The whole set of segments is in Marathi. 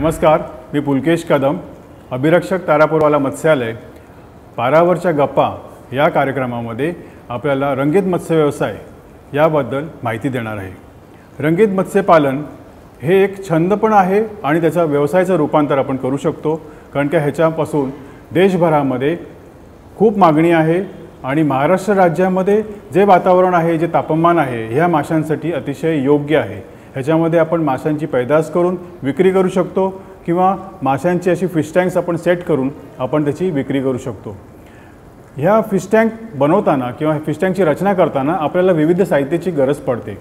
नमस्कार मी पुलकेश कदम अभिरक्षक तारापूरवाला मत्स्यालय. पारावरच्या गप्पा या कार्यक्रमामध्ये आपल्याला रंगीत मत्स्य व्यवसाय याबद्दल माहिती देणार आहे. रंगीत मत्स्यपालन हे एक छंद पण आहे आणि त्याचा व्यवसायाचं रूपांतर आपण करू शकतो कारण की ह्याच्यापासून देशभरामध्ये खूप मागणी आहे आणि महाराष्ट्र राज्यामध्ये जे वातावरण आहे जे तापमान आहे ह्या माशांसाठी अतिशय योग्य आहे. ह्याच्यामध्ये आपण माशांची पैदास करून विक्री करू शकतो किंवा माशांची अशी फिश टँक्स आपण सेट करून आपण त्याची विक्री करू शकतो. ह्या फिश टँक बनवताना किंवा फिश टँकची रचना करताना आपल्याला विविध साहित्याची गरज पडते.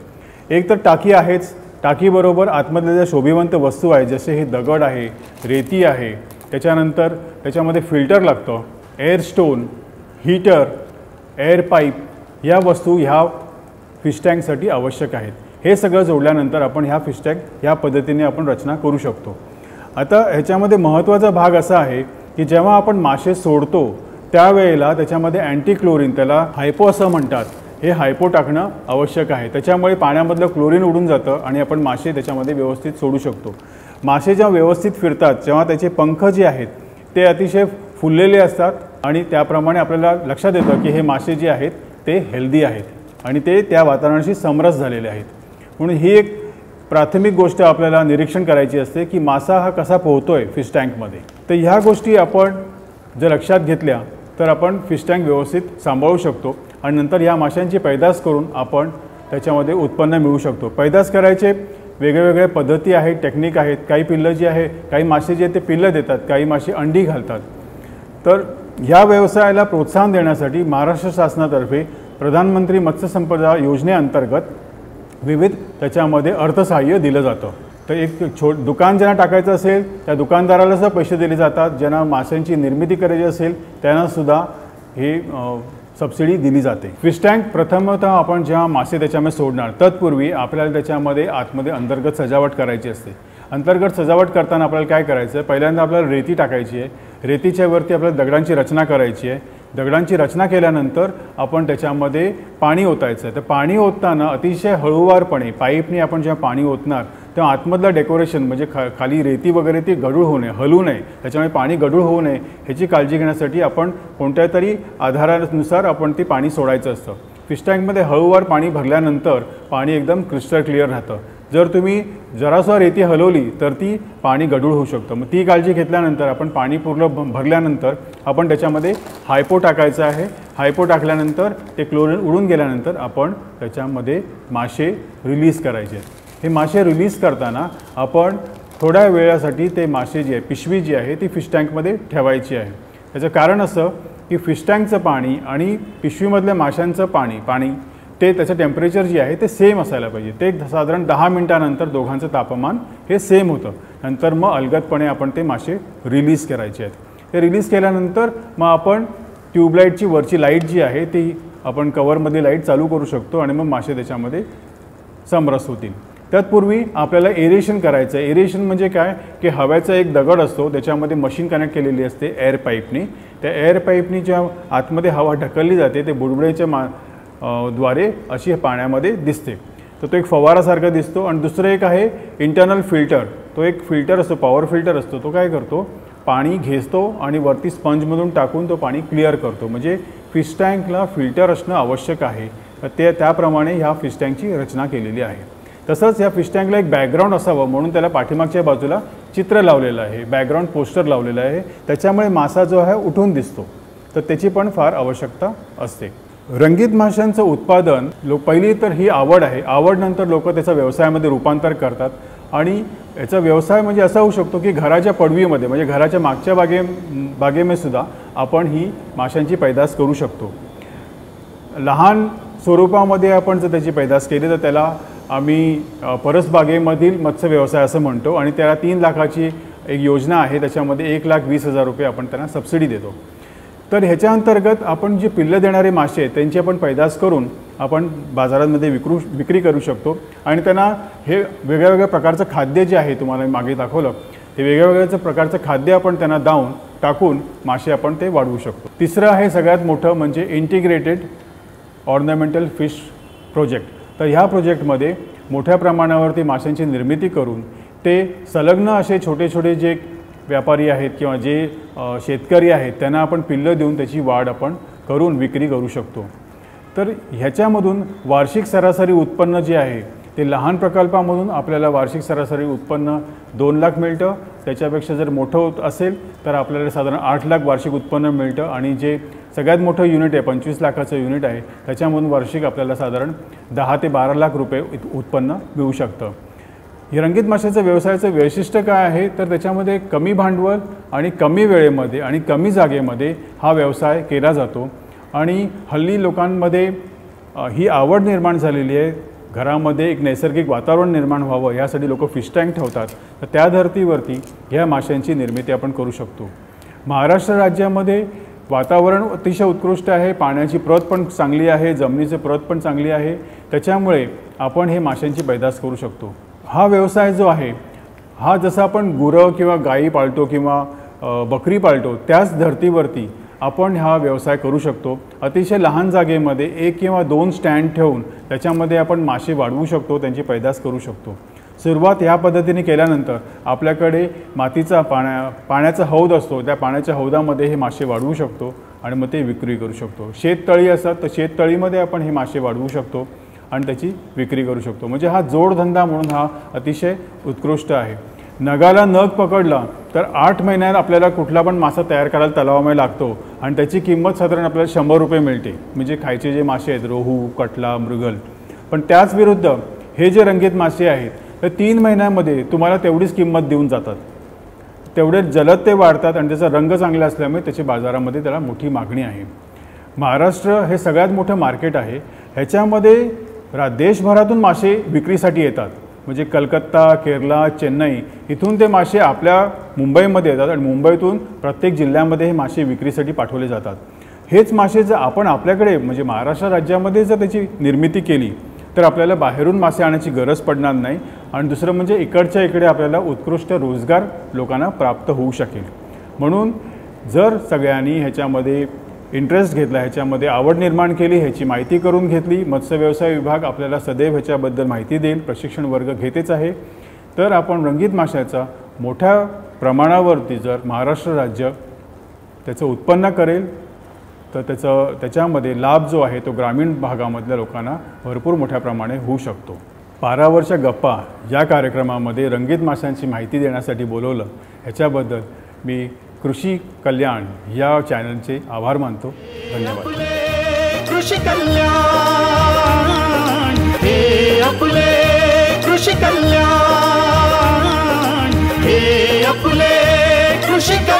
एक तर टाकी आहेच. टाकीबरोबर आतमधल्या ज्या शोभिवंत वस्तू आहेत जसे हे दगड आहे रेती आहे त्याच्यानंतर त्याच्यामध्ये फिल्टर लागतं. Air stone heater air pipe या वस्तू ह्या फिश टँकसाठी आवश्यक आहेत. हे सगळं जोडल्यानंतर आपण ह्या फिशटॅग ह्या पद्धतीने आपण रचना करू शकतो. आता ह्याच्यामध्ये महत्त्वाचा भाग असा आहे की जेव्हा आपण मासे सोडतो त्यावेळेला त्याच्यामध्ये अँटी क्लोरीन त्याला हायपो असं म्हणतात. हे हायपो टाकणं आवश्यक आहे. त्याच्यामुळे पाण्यामधलं क्लोरीन उडून जातं आणि आपण मासे त्याच्यामध्ये व्यवस्थित सोडू शकतो. मासे जेव्हा व्यवस्थित फिरतात जेव्हा त्याचे पंख जे आहेत ते अतिशय फुललेले असतात आणि त्याप्रमाणे आपल्याला लक्षात येतं की हे मासे जे आहेत ते हेल्दी आहेत आणि ते त्या वातावरणाशी समरस झालेले आहेत. म्हणून ही एक प्राथमिक गोष्ट आपल्याला निरीक्षण करायची असते की मासा हा कसा पोहतो आहे फिश टँकमध्ये तर ह्या गोष्टी आपण जर लक्षात घेतल्या तर आपण फिश टँक व्यवस्थित सांभाळू शकतो आणि नंतर या माशांची पैदास करून आपण त्याच्यामध्ये उत्पन्न मिळू शकतो. पैदास करायचे वेगवेगळ्या पद्धती आहेत टेक्निक आहेत. काही पिल्लं जी आहे काही मासे जे ते पिल्लं देतात काही मासे अंडी घालतात. तर ह्या व्यवसायाला प्रोत्साहन देण्यासाठी महाराष्ट्र शासनातर्फे प्रधानमंत्री मत्स्यसंपदा योजनेअंतर्गत विविध त्याच्यामध्ये अर्थसहाय्य दिलं जातं. तर एक छो दुकान ज्यांना टाकायचं असेल त्या दुकानदाराला सुद्धा पैसे दिले जातात. ज्यांना माशांची निर्मिती करायची असेल त्यांनासुद्धा हे सबसिडी दिली जाते. फिश टँक प्रथमतः आपण जेव्हा मासे त्याच्यामध्ये सोडणार तत्पूर्वी आपल्याला त्याच्यामध्ये आतमध्ये अंतर्गत सजावट करायची असते. अंतर्गत सजावट करताना आपल्याला काय करायचं आहे पहिल्यांदा आपल्याला रेती टाकायची आहे. रेतीच्या वरती आपल्याला दगडांची रचना करायची आहे. दगडांची रचना केल्यानंतर आपण त्याच्यामध्ये पाणी ओतायचं. आहे तर पाणी ओतताना अतिशय हळूवारपणे पाईपने आपण जेव्हा पाणी ओतणार तेव्हा आतमधलं डेकोरेशन म्हणजे खा खाली रेती वगैरे ती गढूळ होऊ नये हलू नये. त्याच्यामुळे पाणी गढूळ होऊ नये ह्याची काळजी घेण्यासाठी आपण कोणत्या तरी आधारानुसार आपण ते पाणी सोडायचं असतं. फिश टँकमध्ये हळूवार पाणी भरल्यानंतर पाणी एकदम क्रिस्टल क्लिअर राहतं. जर तुम्ही जरासं रेती हलवली तर ती पाणी गढूळ होऊ शकतं. मग ती काळजी घेतल्यानंतर आपण पाणी पूर्ण भरल्यानंतर आपण त्याच्यामध्ये हायपो टाकायचं आहे. हायपो टाकल्यानंतर ते क्लोरीन उडून गेल्यानंतर आपण त्याच्यामध्ये मासे रिलीज करायचे हे मासे रिलीज करताना आपण थोड्या वेळासाठी ते मासे जे आहे पिशवी जी आहे ती फिश टँकमध्ये ठेवायची आहे. त्याचं कारण असं की फिश टँकचं पाणी आणि पिशवीमधल्या माशांचं पाणी पाणी ते त्याचं टेम्परेचर जे आहे ते सेम असायला पाहिजे. ते एक साधारण दहा मिनटानंतर दोघांचं तापमान हे सेम होतं. नंतर मग अलगदपणे आपण ते मासे रिलीज करायचे आहेत. ते रिलीज केल्यानंतर मग आपण ट्यूबलाईटची वरची लाइट जी आहे ती आपण कवरमधली लाइट चालू करू शकतो आणि मग मासे त्याच्यामध्ये समरस होतील. तत्पूर्वी आपल्याला एरेशन करायचं आहे. एरेशन म्हणजे काय? की हव्याचा एक दगड असतो त्याच्यामध्ये मशीन कनेक्ट केलेली असते एअर पाईपनी त्या एअर पाईपनी ज्या आतमध्ये हवा ढकलली जाते ते बुडबुड्याच्या मा द्वारे अशी पाण्यामध्ये दिसते. तर तो एक फवारासारखा दिसतो आणि दुसरं एक आहे इंटरनल फिल्टर तो एक फिल्टर असतो पॉवर फिल्टर असतो. तो काय करतो? पाणी घेसतो आणि वरती स्पंजमधून टाकून तो पाणी क्लिअर करतो. म्हणजे फिश टँकला फिल्टर असणं आवश्यक आहे. तर ते त्याप्रमाणे ह्या फिश टँकची रचना केलेली आहे. तसंच या फिश टँकला एक बॅकग्राऊंड असावं म्हणून त्याला पाठीमागच्या बाजूला चित्र लावलेलं आहे. बॅकग्राऊंड पोस्टर लावलेलं आहे. त्याच्यामुळे मासा जो आहे उठून दिसतो. तर त्याची पण फार आवश्यकता असते. रंगीत माशांचं उत्पादन लोक पहिली तर ही आवड आहे. आवडनंतर लोक त्याचा व्यवसायामध्ये रूपांतर करतात. आणि याचा व्यवसाय म्हणजे असा होऊ शकतो की घराच्या पडवीमध्ये म्हणजे घराच्या मागच्या बागे बागेमध्ये सुद्धा आपण ही माशांची पैदास करू शकतो. लहान स्वरूपामध्ये आपण जर त्याची पैदास केली तर त्याला आम्ही परसबागेमधील मत्स्य व्यवसाय असं म्हणतो. आणि त्याला तीन लाखाची एक योजना आहे. त्याच्यामध्ये एक लाख वीस हजार रुपये आपण त्यांना सबसिडी देतो. तर ह्याच्या अंतर्गत आपण जे पिल्लं देणारे मासे त्यांची आपण पैदास करून आपण बाजारांमध्ये विक्रू विक्री करू शकतो. आणि त्यांना हे वेगळ्या वेगळ्या प्रकारचं खाद्य जे आहे तुम्हाला मागे दाखवलं हे वेगळ्या वेगळ्या प्रकारचं खाद्य आपण त्यांना दावून टाकून मासे आपण ते वाढवू शकतो. तिसरं आहे सगळ्यात मोठं म्हणजे इंटिग्रेटेड ऑर्नामेंटल फिश प्रोजेक्ट तर ह्या प्रोजेक्टमध्ये मोठ्या प्रमाणावरती माशांची निर्मिती करून ते संलग्न असे छोटे छोटे जे व्यापारी आहेत किंवा जे शेतकरी आहेत त्यांना आपण पिल्लं देऊन त्याची वाढ आपण करून विक्री करू शकतो. तर ह्याच्यामधून वार्षिक सरासरी उत्पन्न जे आहे ते लहान प्रकल्पामधून आपल्याला वार्षिक सरासरी उत्पन्न दोन लाख मिळतं. त्याच्यापेक्षा जर मोठं होत असेल तर आपल्याला साधारण आठ लाख वार्षिक उत्पन्न मिळतं. आणि जे सगळ्यात मोठं युनिट आहे पंचवीस लाखाचं युनिट आहे त्याच्यामधून वार्षिक आपल्याला साधारण दहा ते बारा लाख रुपये उत्पन्न मिळू शकतं. हे रंगीत माशाचं व्यवसायाचं वैशिष्ट्य काय आहे? तर त्याच्यामध्ये कमी भांडवल आणि कमी वेळेमध्ये आणि कमी जागेमध्ये हा व्यवसाय केला जातो. आणि हल्ली लोकांमध्ये ही आवड निर्माण झालेली आहे. घरामध्ये एक नैसर्गिक वातावरण निर्माण व्हावं यासाठी लोक फिश टँक ठेवतात. तर त्या धर्तीवरती ह्या माशांची निर्मिती आपण करू शकतो. महाराष्ट्र राज्यामध्ये वातावरण अतिशय उत्कृष्ट आहे. पाण्याची प्रत पण चांगली आहे. जमिनीची प्रत पण चांगली आहे. त्याच्यामुळे आपण हे माशांची पैदास करू शकतो. हा व्यवसाय जो आहे हा जसा आपण गुरं किंवा गायी पाळतो किंवा बकरी पाळतो त्याच धर्तीवरती आपण हा व्यवसाय करू शकतो. अतिशय लहान जागेमध्ये एक किंवा दोन स्टँड ठेवून त्याच्यामध्ये आपण मासे वाढवू शकतो त्यांची पैदास करू शकतो. सुरुवात ह्या पद्धतीने केल्यानंतर आपल्याकडे मातीचा पाण्या पाण्याचा हौद असतो त्या पाण्याच्या हौदामध्ये हे मासे वाढवू शकतो आणि मग ते विक्री करू शकतो. शेततळी असतात तर शेततळीमध्ये आपण हे मासे वाढवू शकतो. आणि त्याची विक्री करू शकतो. म्हणजे हा जोडधंदा म्हणून हा अतिशय उत्कृष्ट आहे. नगाला नग पकडला तर आठ महिन्यात आपल्याला कुठला पण मासा तयार करायला तलावामध्ये लागतो आणि त्याची किंमत साधारण आपल्याला शंभर रुपये मिळते. म्हणजे खायचे जे मासे आहेत रोहू कटला मृगल. पण त्याच विरुद्ध हे जे रंगीत मासे आहेत तर तीन महिन्यामध्ये तुम्हाला तेवढीच किंमत देऊन जातात. तेवढे जलद ते वाढतात आणि त्याचा रंग चांगला असल्यामुळे त्याची बाजारामध्ये त्याला मोठी मागणी आहे. महाराष्ट्र हे सगळ्यात मोठं मार्केट आहे. ह्याच्यामध्ये देशभरातून मासे विक्रीसाठी येतात. म्हणजे कलकत्ता केरला चेन्नई इथून ते मासे आपल्या मुंबईमध्ये येतात आणि मुंबईतून प्रत्येक जिल्ह्यामध्ये हे मासे विक्रीसाठी पाठवले जातात. हेच मासे जर आपण आपल्याकडे म्हणजे महाराष्ट्र राज्यामध्ये जर त्याची निर्मिती केली तर आपल्याला बाहेरून मासे आणायची गरज पडणार नाही आणि दुसरं म्हणजे इकडच्या इकडे आपल्याला उत्कृष्ट रोजगार लोकांना प्राप्त होऊ शकेल. म्हणून जर सगळ्यांनी ह्याच्यामध्ये इंटरेस्ट घेतला ह्याच्यामध्ये आवड निर्माण केली ह्याची माहिती करून घेतली. मत्स्य व्यवसाय विभाग आपल्याला सदैव ह्याच्याबद्दल माहिती देईल. प्रशिक्षण वर्ग घेतेच आहे. तर आपण रंगीत माशाचा मोठ्या प्रमाणावरती जर महाराष्ट्र राज्य त्याचं उत्पन्न करेल तर त्याचं त्याच्यामध्ये लाभ जो आहे तो ग्रामीण भागामधल्या लोकांना भरपूर मोठ्या प्रमाणे होऊ शकतो. पारावरच्या गप्पा या कार्यक्रमामध्ये रंगीत माशांची माहिती देण्यासाठी बोलवलं. ह्याच्याबद्दल मी कृषी कल्याण या चॅनलचे आभार मानतो. धन्यवाद. कृषी कल्याण हे आपले कृषी कल्याण हे आपले कृषी कल्याण.